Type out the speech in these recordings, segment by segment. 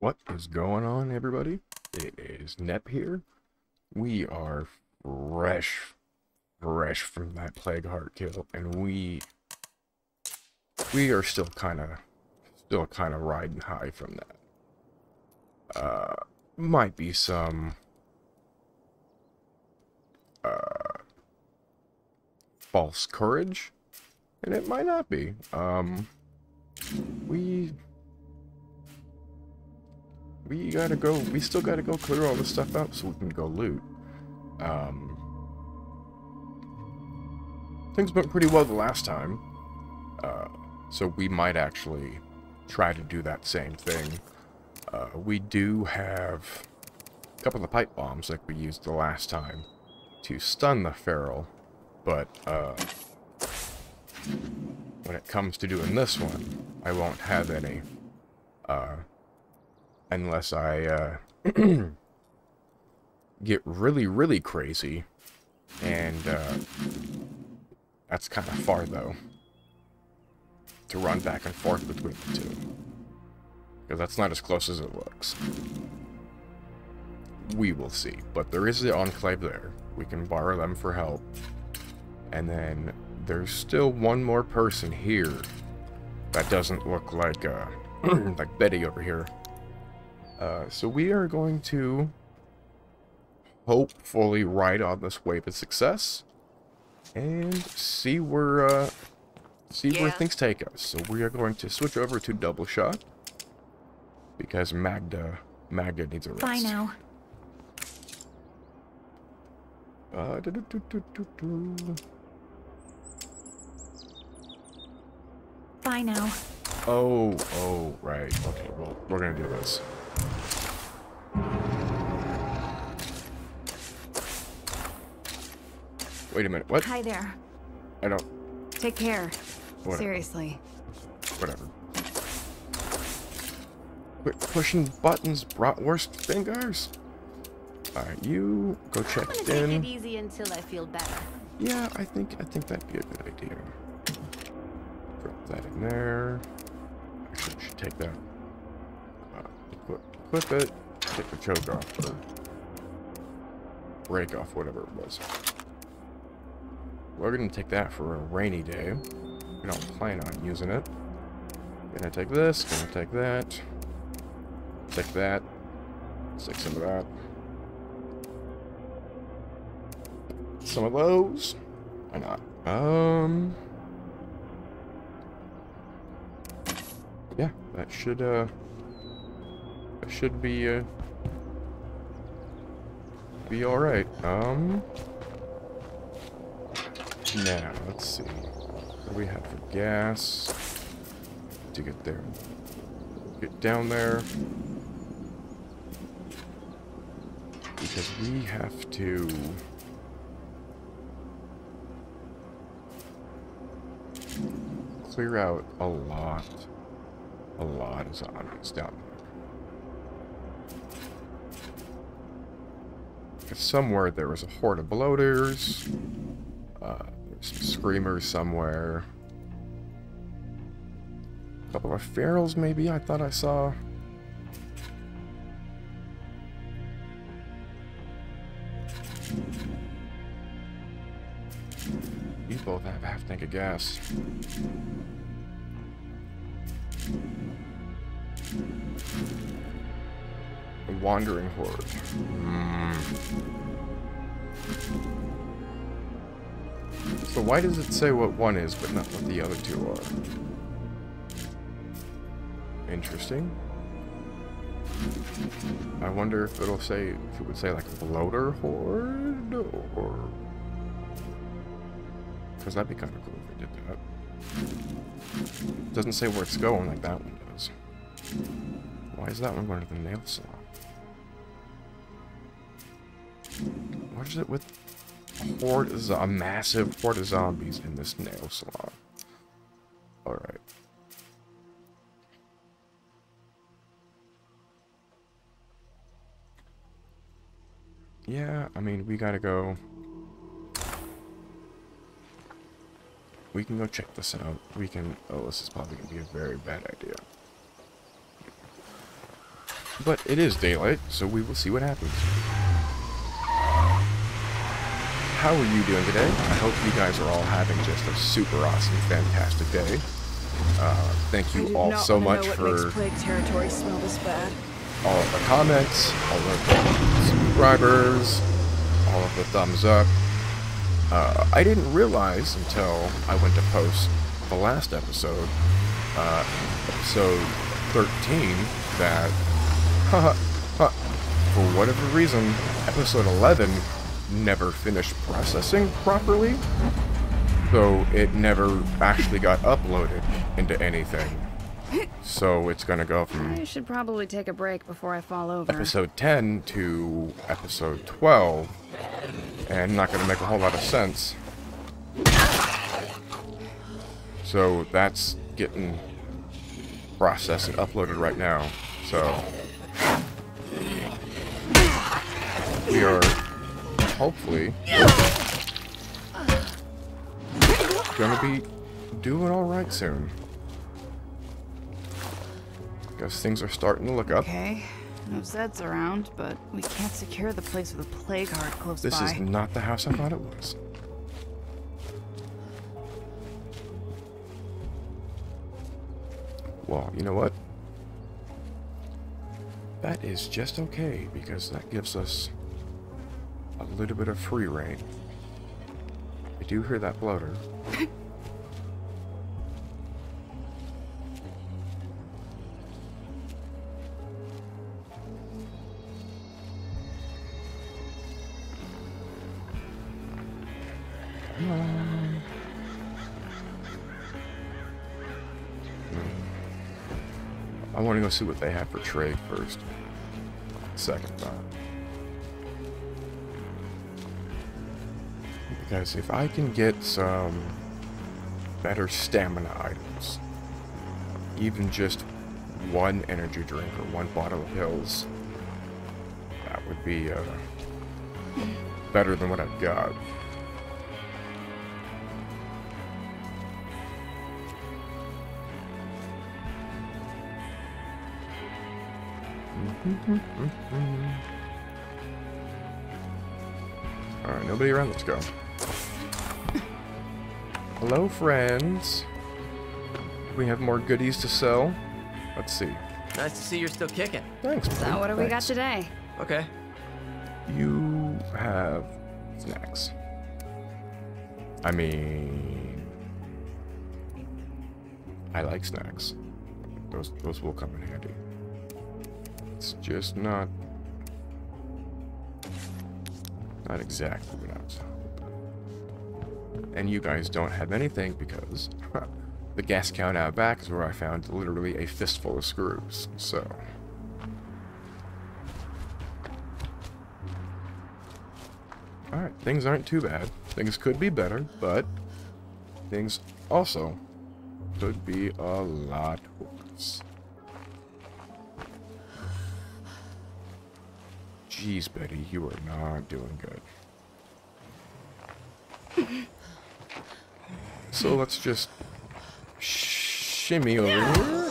What is going on, everybody? It is Nep here. We are fresh, fresh from that Plague Heart kill, and we we are still kind of, still kind of riding high from that. Uh, might be some uh false courage, and it might not be. Um, we we gotta go, we still gotta go clear all this stuff out so we can go loot. Um, things went pretty well the last time, uh, so we might actually try to do that same thing. Uh, we do have a couple of pipe bombs like we used the last time to stun the feral, but uh, when it comes to doing this one, I won't have any. Unless I uh, get really, really crazy. And uh, that's kind of far, though, to run back and forth between the two. Because that's not as close as it looks. We will see. But there is the Enclave there. We can borrow them for help. And then there's still one more person here that doesn't look like, uh, like Betty over here. Uh, so we are going to hopefully ride on this wave of success and see where uh, see yeah. where things take us. So we are going to switch over to double shot because Magda Magda needs a rest. Bye now. Uh, doo -doo -doo Bye now. Oh, oh, right. Okay, well, we're gonna do this. Wait a minute, what? Hi there. I don't... Take care. Whatever. Seriously. Whatever. Quit pushing buttons, bratwurst fingers. Alright, you go check I'm in. Take it easy until I feel better. Yeah, I think I think that'd be a good idea. Drop that in there. Actually, I should take that. Equip it. Take the choke off or break off, whatever it was. We're gonna take that for a rainy day. We don't plan on using it. Gonna take this, gonna take that. Take that. Take some of that. Some of those. Why not? Um. Yeah, that should, uh. That should be, uh. Be alright. Um. Now, let's see. What do we have for gas? To get there. Get down there. Because we have to... Clear out a lot. A lot of zombies down there. Somewhere there was a horde of bloaters. Uh, some screamers somewhere. A couple of ferals, maybe, I thought I saw. You both have half tank of gas. Wandering horde. Mm. So why does it say what one is, but not what the other two are? Interesting. I wonder if it'll say, if it would say like bloater horde, or... Because that'd be kind of cool if it did that. Doesn't say where it's going like that one does. Why is that one going to the nail salon? What is it with horde a massive horde of zombies in this nail salon. Alright. Yeah, I mean, we gotta go. We can go check this out. We can... Oh, this is probably gonna be a very bad idea. But it is daylight, so we will see what happens. How are you doing today? I hope you guys are all having just a super awesome, fantastic day. Uh, thank you all so much for makes plague territory smell this bad. all of the comments, all of the subscribers, all of the thumbs up. Uh, I didn't realize until I went to post the last episode, uh, episode 13, that, for whatever reason, episode 11 never finished processing properly. So it never actually got uploaded into anything. So it's gonna go from I should probably take a break before I fall over. episode 10 to episode 12 and not going to make a whole lot of sense. So that's getting processed and uploaded right now. So we are hopefully going to be doing all right soon. Guess things are starting to look up. Okay, no Zeds around, but we can't secure the place with a plague heart close This by. is not the house I thought it was. Well, you know what? That is just okay because that gives us a little bit of free reign. I do hear that bloater. Hmm. I want to go see what they have for trade first. Second thought. Because if I can get some better stamina items, even just one energy drink or one bottle of pills, that would be uh, better than what I've got. Mm-hmm. Mm-hmm. Mm-hmm. Alright, nobody around, let's go. Hello, friends. We have more goodies to sell. Let's see. Nice to see you're still kicking. Thanks. So buddy. what do we got today? Okay. You have snacks. I mean, I like snacks. Those those will come in handy. It's just not not exactly what I was hoping. And you guys don't have anything because the gas count out back is where I found literally a fistful of screws. So. Alright, things aren't too bad. Things could be better, but things also could be a lot worse. Jeez, Betty, you are not doing good. So let's just shimmy over here.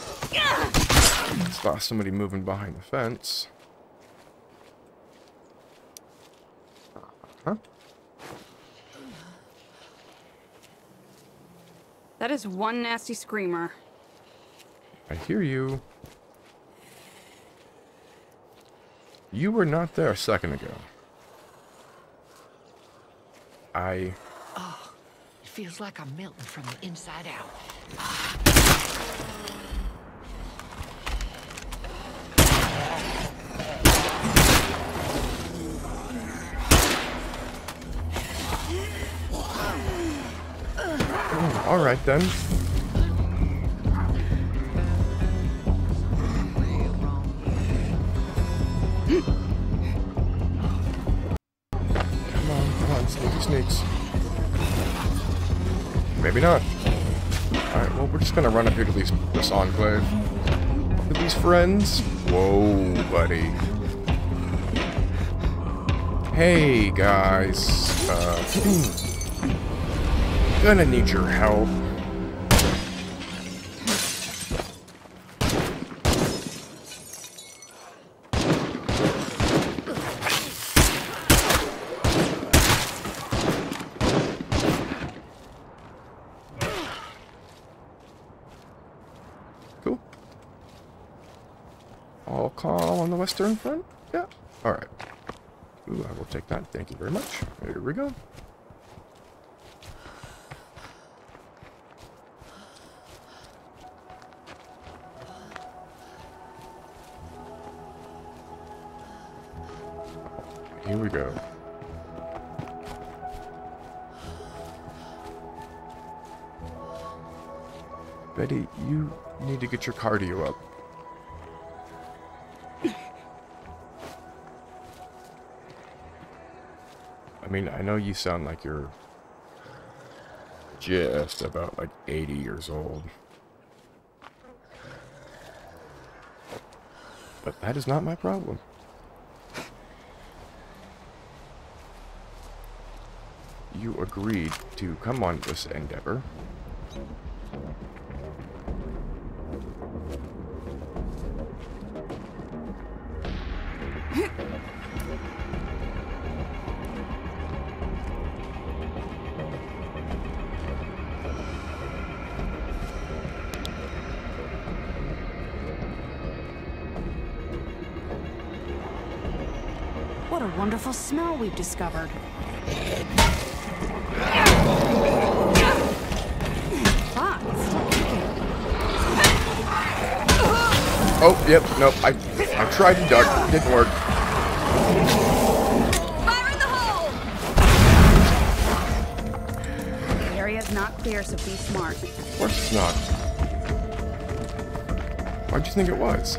Saw somebody moving behind the fence. Huh? That is one nasty screamer. I hear you. You were not there a second ago. I... Feels like I'm melting from the inside out. Alright then. Gonna run up here to these, this enclave. To these friends. Whoa, buddy. Hey, guys. Uh, gonna need your help. All calm on the western front? Yeah. Alright. Ooh, I will take that. Thank you very much. Here we go. Here we go. Betty, you need to get your cardio up. Mean, I know you sound like you're just about like 80 years old. But that is not my problem. You agreed to come on this endeavor. wonderful smell we've discovered. It's still kicking. Oh, yep, nope. I I tried to duck, didn't work. Fire in the hole! The area's not clear, so be smart. Of course it's not. Why'd you think it was?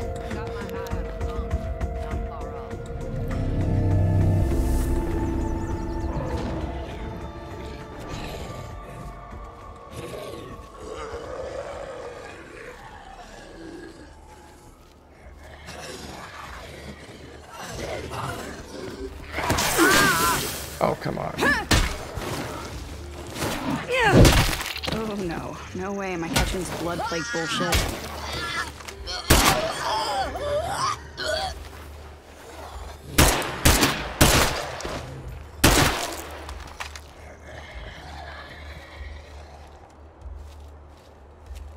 Blood plague bullshit.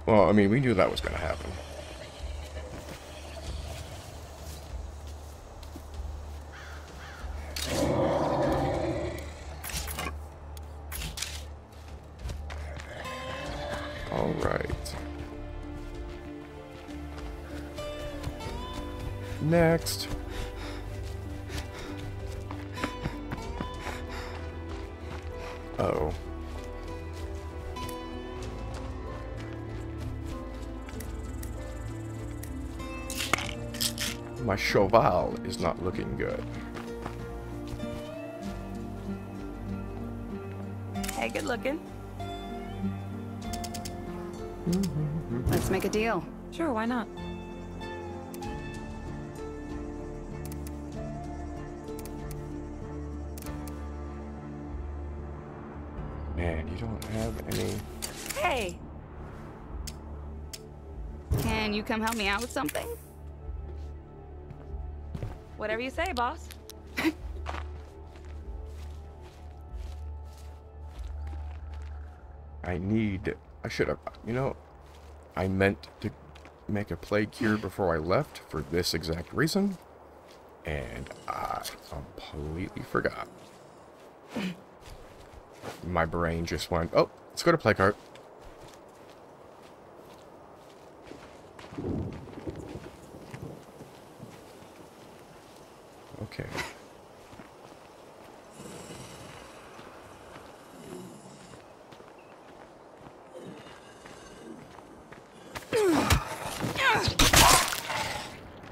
Well, I mean, we knew that was going to happen. Next. Uh-oh. My cheval is not looking good. Hey, good looking. Mm-hmm. Let's make a deal. Sure, why not? You come help me out with something? Whatever you say, boss. I need... I should have... You know, I meant to make a plague cure before I left for this exact reason. And I completely forgot. My brain just went, oh, let's go to plague heart. Okay.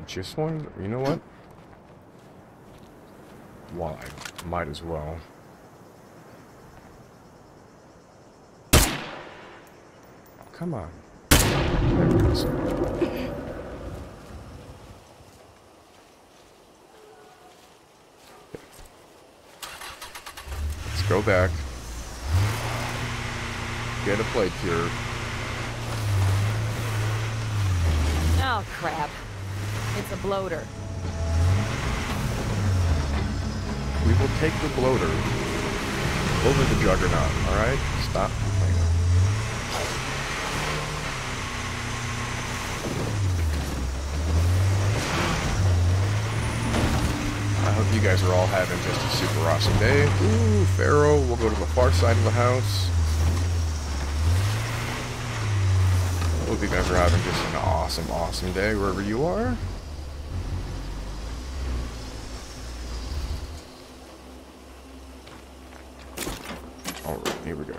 Just one, you know what? Why? Might as well. Come on. There it is. Let's go back. Get a plague cure. Oh, crap. It's a bloater. We will take the bloater over the juggernaut, alright? Stop you guys are all having just a super awesome day. Ooh, feral, we'll go to the far side of the house. Hope you guys are having just an awesome, awesome day wherever you are. Alright, here we go.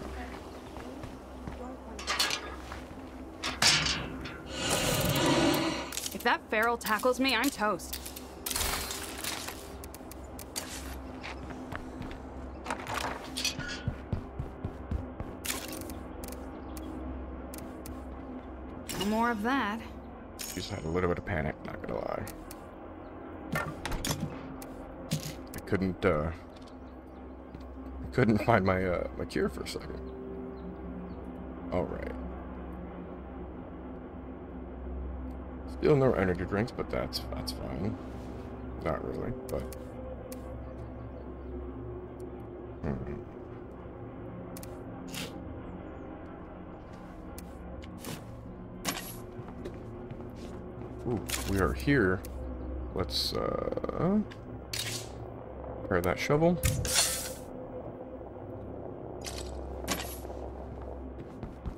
If that feral tackles me, I'm toast. Of that. Just had a little bit of panic, not gonna lie. I couldn't, uh... I Couldn't find my, uh, my cure for a second. Alright. Still no energy drinks, but that's, that's fine. Not really, but... Hmm. Ooh, we are here. Let's, uh... Prepare that shovel.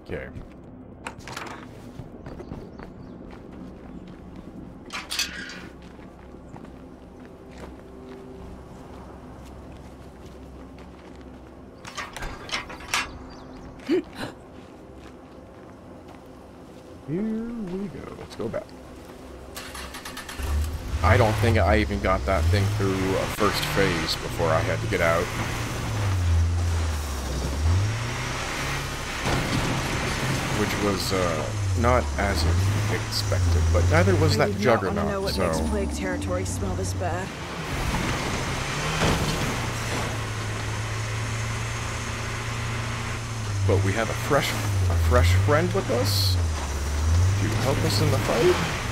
Okay. Here we go. Let's go back. I don't think I even got that thing through a first phase before I had to get out. Which was uh, not as expected, but neither was that juggernaut, so... plague territory smell this bad. But we have a fresh, a fresh friend with us to help us in the fight.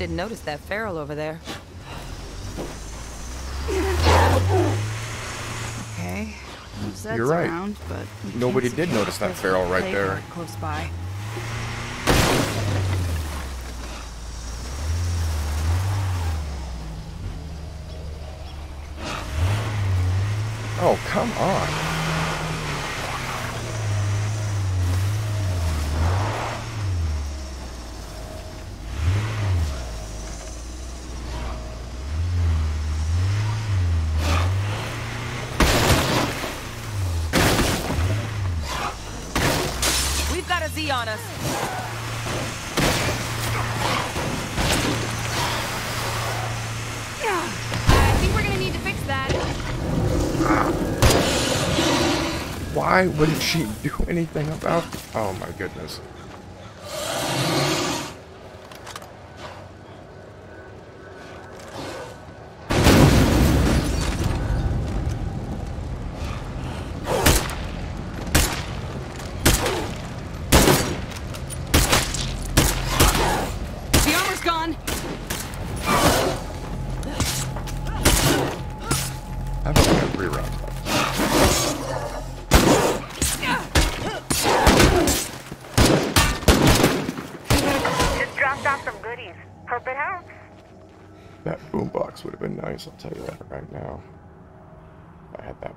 Didn't notice that feral over there. Okay. Zeds You're right. Around, but Nobody did notice that place feral right there. Close by. Oh, come on. On us. I think we're gonna need to fix that. Why wouldn't she do anything about... Oh my goodness.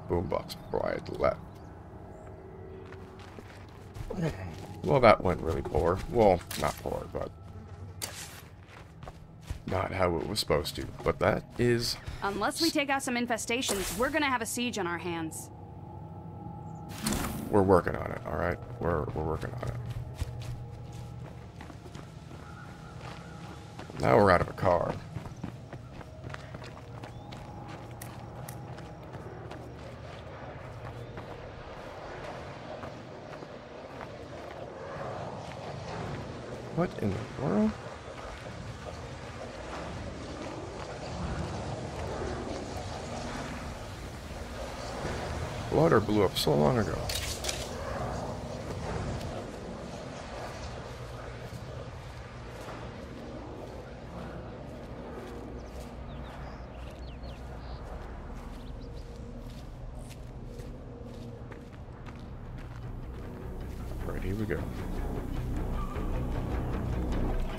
Boombox had left. Well, that went really poor. Well, not poor, but not how it was supposed to. But that is Unless we take out some infestations, we're gonna have a siege on our hands. we're working on it. All right, we're we're working on it. Now we're out of a car. What in the world? Water blew up so long ago. Right here we go.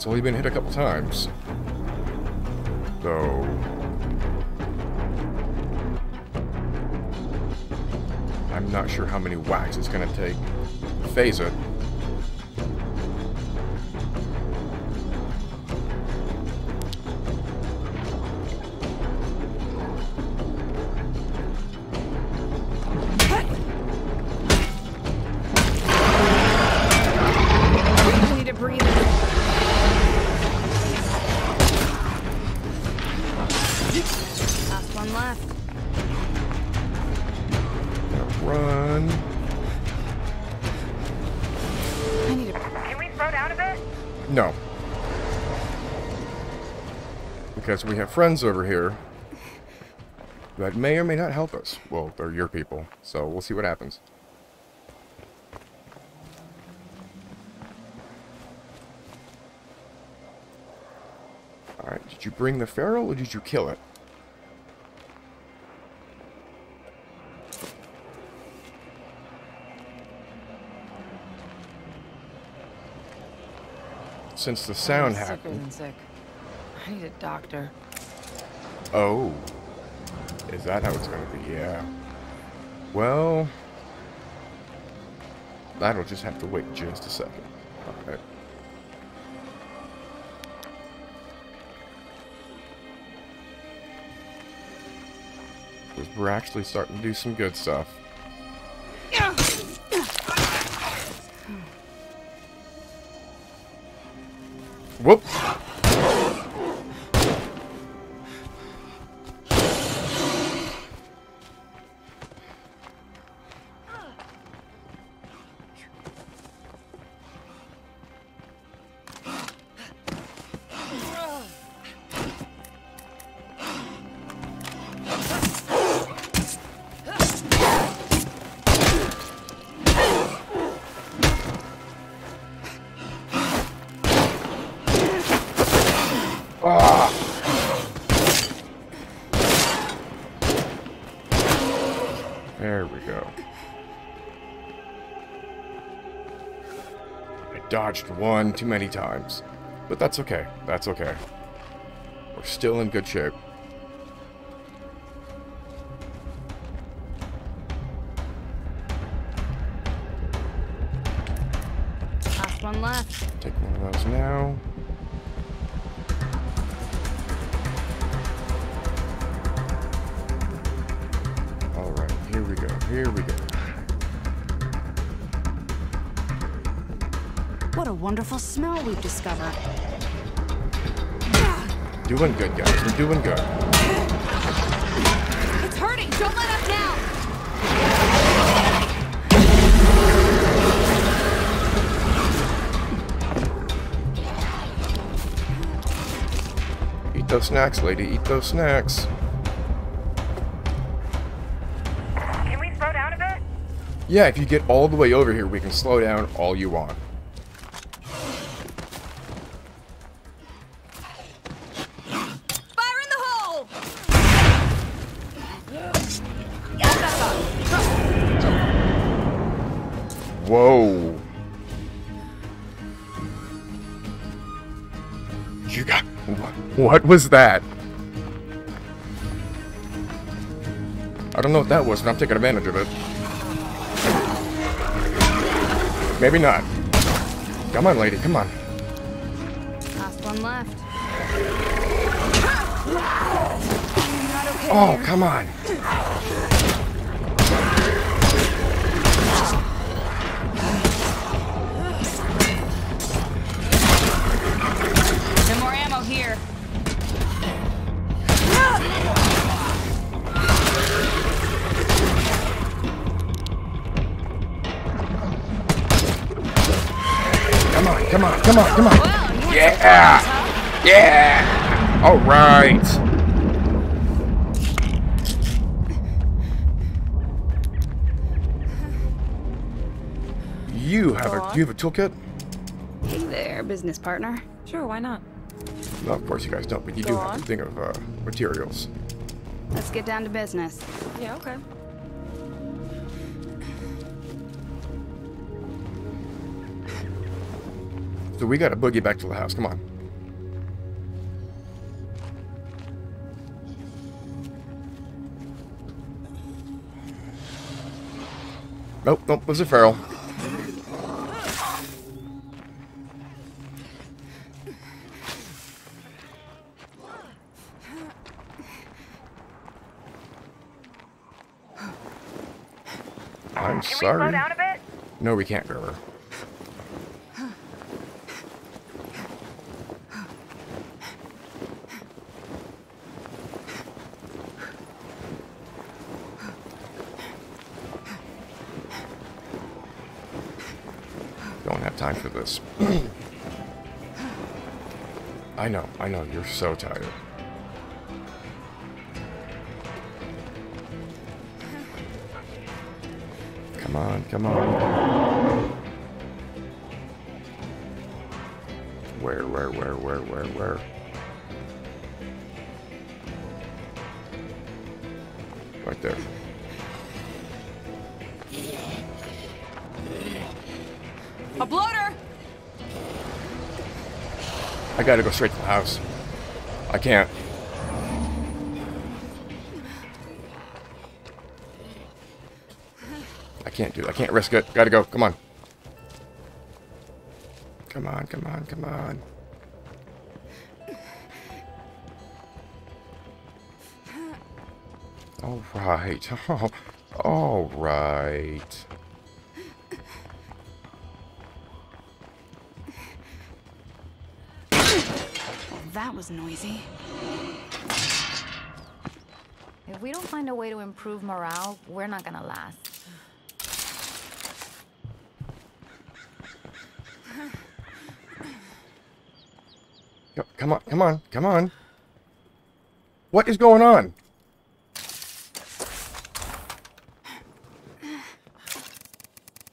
It's only been hit a couple times. So... I'm not sure how many whacks it's gonna take to phase it. Out of it? No. Because we have friends over here that may or may not help us. Well, they're your people, so we'll see what happens. Alright, did you bring the feral or did you kill it? Since the sound Sicker happened. than sick. I need a doctor. Oh. Is that how it's gonna be? Yeah. Well... That'll just have to wait just a second. Alright. Because we're actually starting to do some good stuff. Whoop! Dodged one too many times. But that's okay. That's okay. We're still in good shape. Wonderful smell we've discovered. Doing good, guys. We're doing good. It's hurting. Don't let up now. Eat those snacks, lady. Eat those snacks. Can we float out of it? Yeah, if you get all the way over here, we can slow down all you want. Whoa. You got... wh- What was that? I don't know what that was, but I'm taking advantage of it. Maybe not. Come on, lady, come on. Last one left. Oh, come on. Come on, come on, come on, come on. Well, Yeah! Yeah! All right. You have a you have a toolkit? Hey there, business partner. Sure, why not? No, of course you guys don't, but you Go do have a thing of uh, materials. Let's get down to business. Yeah, okay. So we gotta boogie back to the house. Come on. Nope, nope, it was a feral. I'm Can we sorry. a? No, we can't, Grover. Don't have time for this. I know, I know, you're so tired. Come on, come on. Where, where, where, where, where, where? Right there. A bloater! I gotta go straight to the house. I can't. I can't do it. I can't risk it. Gotta go. Come on. Come on, come on, come on. All right. Oh, all right. That was noisy. If we don't find a way to improve morale, we're not gonna last. Yo, Come on, come on, come on. What is going on?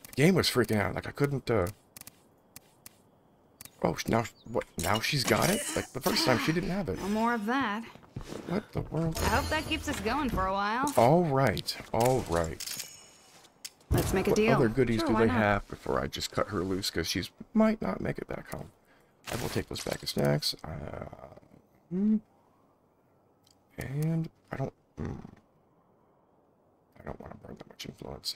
The game was freaking out. Like I couldn't. uh... Oh, now what? Now she's got it. Like the first time she didn't have it. No more of that. What the world? I hope that keeps us going for a while. All right, all right. Let's make a What deal. What other goodies Sure, do they not? have before I just cut her loose? Because she's might not make it back home. I will take this bag of snacks. Uh, hmm. and I don't. hmm. I don't want to burn that much influence.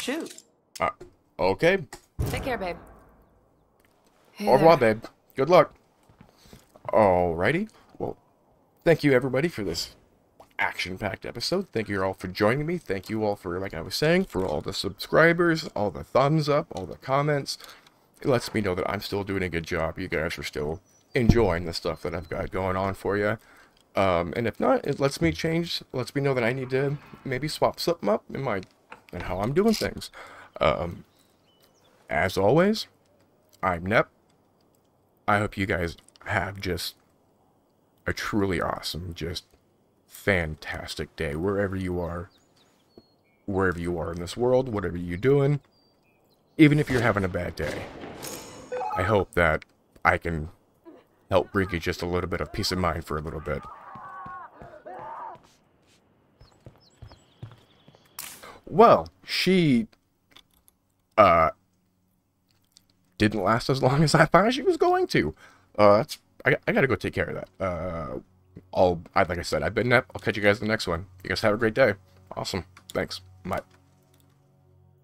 Shoot. Uh, okay. Take care, babe. Au revoir, babe. Good luck. Alrighty. Well, thank you everybody for this action-packed episode. Thank you all for joining me. Thank you all for, like I was saying, for all the subscribers, all the thumbs up, all the comments. It lets me know that I'm still doing a good job. You guys are still enjoying the stuff that I've got going on for you. Um, and if not, it lets me change, lets me know that I need to maybe swap something up in my, and how I'm doing things. Um, as always, I'm Nep. I hope you guys have just a truly awesome, just fantastic day wherever you are, wherever you are in this world, whatever you're doing, even if you're having a bad day. I hope that I can help bring you just a little bit of peace of mind for a little bit. Well, she uh didn't last as long as I thought she was going to. Uh, that's I, I gotta go take care of that. Uh, I'll I, like I said, I've been up. I'll catch you guys in the next one. You guys have a great day. Awesome. Thanks. Bye.